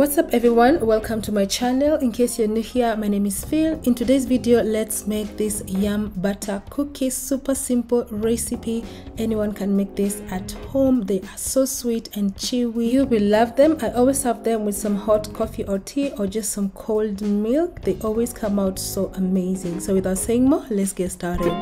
What's up everyone? Welcome to my channel. In case you're new here, my name is Phil. In today's video, let's make this yam butter cookies. Super simple recipe. Anyone can make this at home. They are so sweet and chewy. You will love them. I always have them with some hot coffee or tea or just some cold milk. They always come out so amazing. So without saying more, let's get started.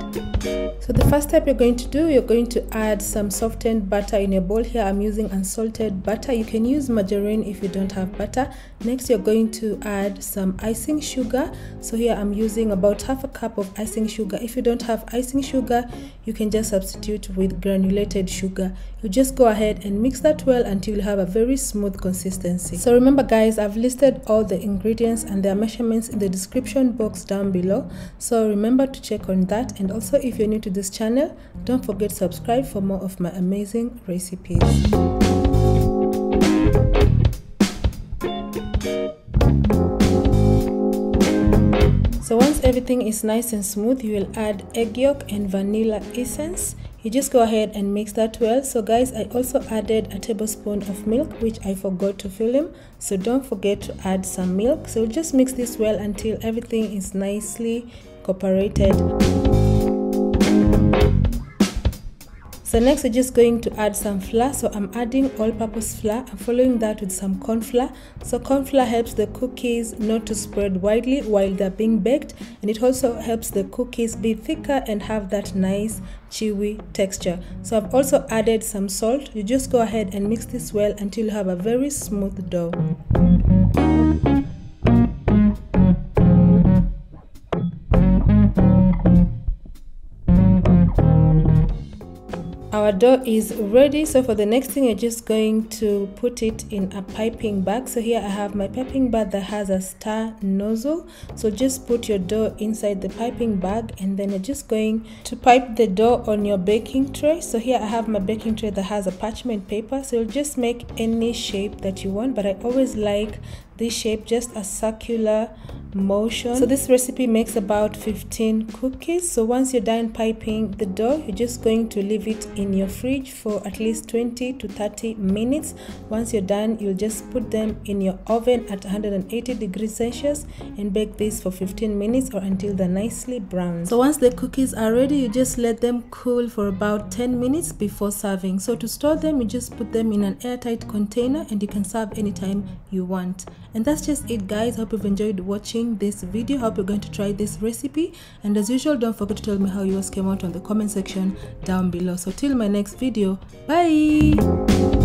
So the first step you're going to do, you're going to add some softened butter in a bowl. Here I'm using unsalted butter. You can use margarine if you don't have butter butter. Next you're going to add some icing sugar. So here i'm using about half a cup of icing sugar. If you don't have icing sugar you can just substitute with granulated sugar. You just go ahead and mix that well until you have a very smooth consistency. So remember guys i've listed all the ingredients and their measurements in the description box down below. So remember to check on that. And also if you're new to this channel don't forget to subscribe for more of my amazing recipes everything is nice and smooth, you will add egg yolk and vanilla essence. You just go ahead and mix that well. So guys, I also added a tablespoon of milk, which I forgot to film. So don't forget to add some milk. So just mix this well until everything is nicely cooperated. So next we're just going to add some flour. So I'm adding all-purpose flour. I'm following that with some corn flour. So corn flour helps the cookies not to spread widely while they're being baked and it also helps the cookies be thicker and have that nice chewy texture. So I've also added some salt. You just go ahead and mix this well until you have a very smooth dough. Our dough is ready so for the next thing you're just going to put it in a piping bag. So here i have my piping bag that has a star nozzle. So just put your dough inside the piping bag and then you're just going to pipe the dough on your baking tray. So here i have my baking tray that has a parchment paper. So you'll just make any shape that you want but i always like this shape just a circular motion. So this recipe makes about 15 cookies. So once you're done piping the dough you're just going to leave it in your fridge for at least 20 to 30 minutes. Once you're done you'll just put them in your oven at 180 degrees celsius and bake this for 15 minutes or until they're nicely brown so once the cookies are ready you just let them cool for about 10 minutes before serving. So to store them you just put them in an airtight container and you can serve anytime you want. And that's just it guys. Hope you've enjoyed watching this video. Hope you're going to try this recipe. And as usual don't forget to tell me how yours came out on the comment section down below. So till my next video bye